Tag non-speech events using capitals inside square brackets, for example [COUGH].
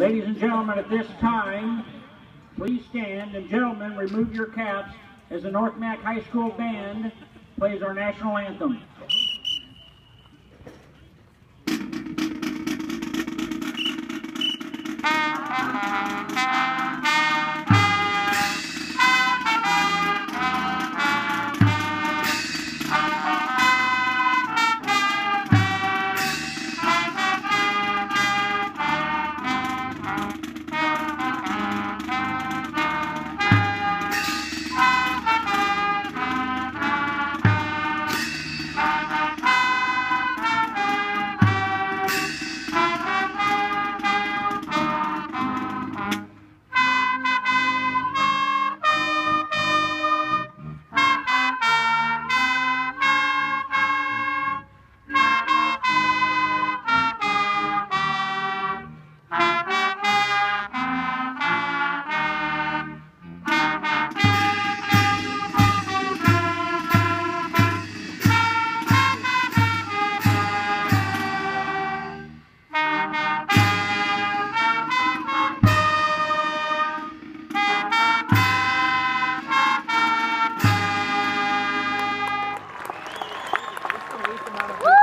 Ladies and gentlemen, at this time, please stand and gentlemen, remove your caps as the North Mac High School Band plays our national anthem. Thank [LAUGHS] you. round.